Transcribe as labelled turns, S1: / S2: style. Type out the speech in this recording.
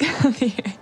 S1: the.